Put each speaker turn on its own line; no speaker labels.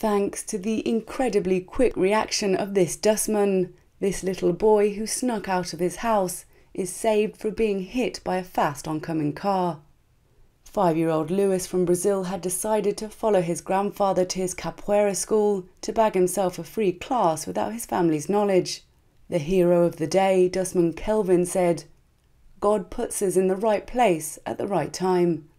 Thanks to the incredibly quick reaction of this dustman, this little boy who snuck out of his house is saved from being hit by a fast oncoming car. Five year old Lewis from Brazil had decided to follow his grandfather to his capoeira school to bag himself a free class without his family's knowledge. The hero of the day, Dustman Kelvin, said, God puts us in the right place at the right time.